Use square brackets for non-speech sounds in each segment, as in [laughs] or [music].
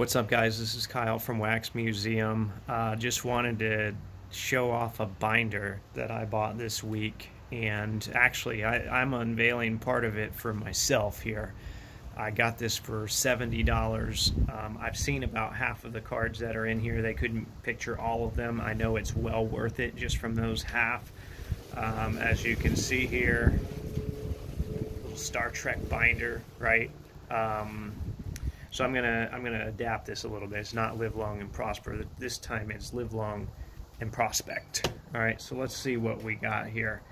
What's up, guys? This is Kyle from Wax Museum. Uh, just wanted to show off a binder that I bought this week, and actually, I, am unveiling part of it for myself here. I got this for $70. Um, I've seen about half of the cards that are in here. They couldn't picture all of them. I know it's well worth it just from those half. Um, as you can see here, Little Star Trek binder, right? Um, so I'm gonna I'm gonna adapt this a little bit. It's not live long and prosper. This time it's live long and prospect. All right, so let's see what we got here.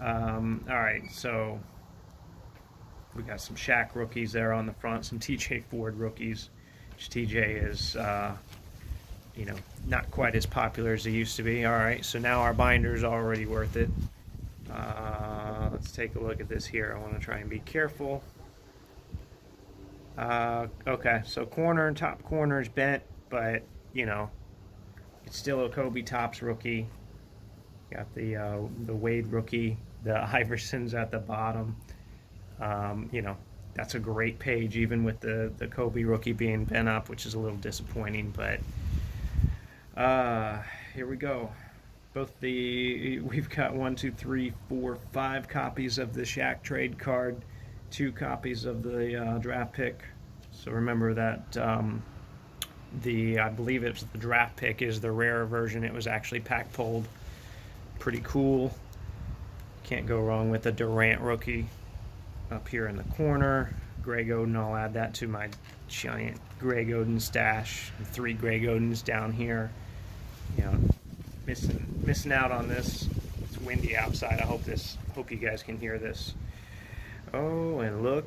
Um, all right, so we got some Shaq rookies there on the front, some TJ Ford rookies. TJ is, uh, you know, not quite as popular as he used to be. All right, so now our binder's already worth it. Uh, let's take a look at this here. I want to try and be careful. Uh, okay, so corner and top corner is bent, but, you know, it's still a Kobe Topps rookie. Got the, uh, the Wade rookie, the [laughs] Iversons at the bottom. Um, you know, that's a great page, even with the, the Kobe rookie being bent up, which is a little disappointing, but uh, here we go. Both the, we've got one, two, three, four, five copies of the Shaq trade card two copies of the uh, draft pick. So remember that um, the I believe it's the draft pick is the rare version. It was actually pack pulled. Pretty cool. Can't go wrong with the Durant rookie up here in the corner. Greg Oden, I'll add that to my giant Greg Oden stash. Three Greg Odens down here. You know, missing missing out on this. It's windy outside. I hope this hope you guys can hear this. Oh, and look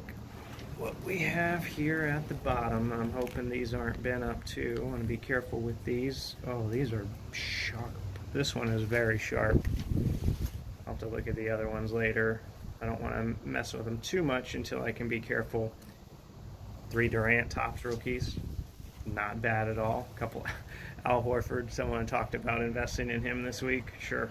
what we have here at the bottom. I'm hoping these aren't bent up too. I want to be careful with these. Oh, these are sharp. This one is very sharp. I'll have to look at the other ones later. I don't want to mess with them too much until I can be careful. Three Durant Topps rookies. Not bad at all. A couple [laughs] Al Horford, someone talked about investing in him this week. Sure,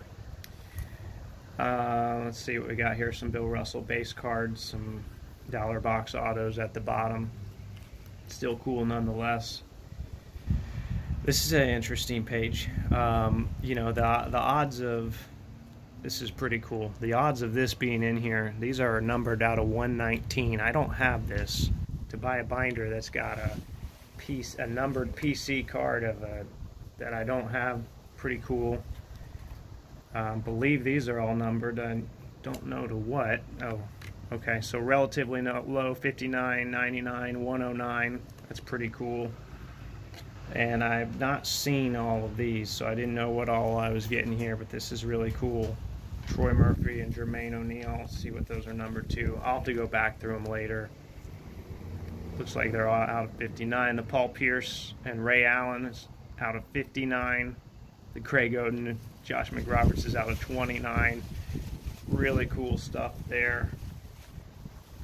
uh, let's see what we got here. Some Bill Russell base cards, some dollar box autos at the bottom. Still cool nonetheless. This is an interesting page. Um, you know, the, the odds of, this is pretty cool. The odds of this being in here, these are numbered out of 119. I don't have this. To buy a binder that's got a piece, a numbered PC card of a, that I don't have, pretty cool. Um, believe these are all numbered. I don't know to what. Oh, okay. So relatively low, 59, 99, 109. That's pretty cool. And I've not seen all of these, so I didn't know what all I was getting here, but this is really cool. Troy Murphy and Jermaine O'Neal. See what those are numbered to. I'll have to go back through them later. Looks like they're all out of 59. The Paul Pierce and Ray Allen is out of 59. The Greg Oden Josh McRoberts is out of 29. Really cool stuff there.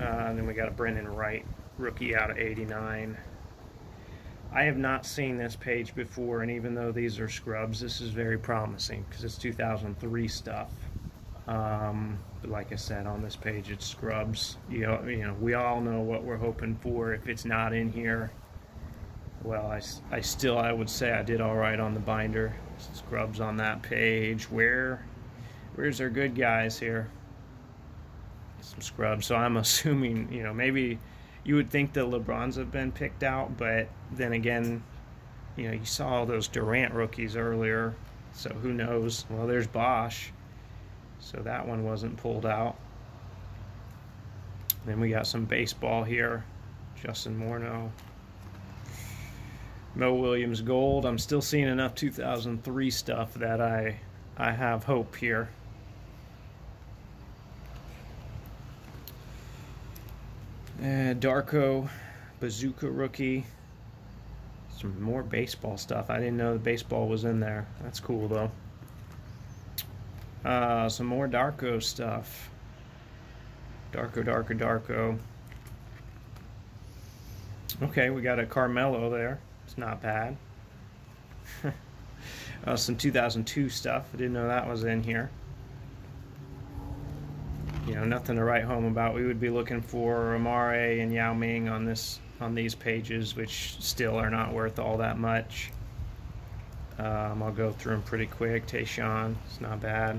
Uh, and then we got a Brandan Wright rookie out of 89. I have not seen this page before, and even though these are scrubs, this is very promising because it's 2003 stuff. Um, but like I said, on this page, it's scrubs. You know, you know, we all know what we're hoping for. If it's not in here, well, I, I still, I would say I did all right on the binder. Scrubs on that page. Where, where's our good guys here? Some scrubs. So I'm [laughs] assuming, you know, maybe you would think the LeBrons have been picked out, but then again, you know, you saw all those Durant rookies earlier. So who knows? Well, there's Bosh. So that one wasn't pulled out. Then we got some baseball here. Justin Morneau. Mo Williams Gold. I'm still seeing enough 2003 stuff that I I have hope here. Uh, Darko, Bazooka rookie. Some more baseball stuff. I didn't know the baseball was in there. That's cool though. Uh, some more Darko stuff. Darko, Darko, Darko. Okay, we got a Carmelo there. It's not bad. [laughs] some 2002 stuff. I didn't know that was in here. you know, nothing to write home about. We would be looking for Amare and Yao Ming on this on these pages, which still are not worth all that much. Um, I'll go through them pretty quick. Tayshaun, it's not bad.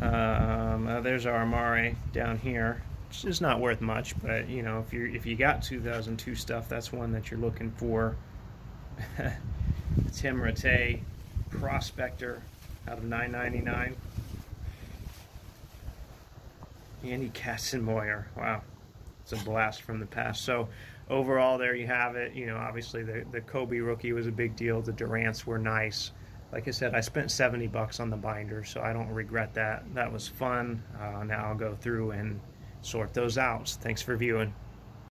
Um, uh, there's our Amare down here. It's just not worth much, but you know, if you if you got 2002 stuff, that's one that you're looking for. [laughs] Tim Rattay, Prospector, out of 9.99. Andy Katzenmoyer, wow, it's a blast from the past. So overall, there you have it. You know, obviously the the Kobe rookie was a big deal. The Durants were nice like I said, I spent 70 bucks on the binder, so I don't regret that. That was fun. Uh, now I'll go through and sort those out. Thanks for viewing.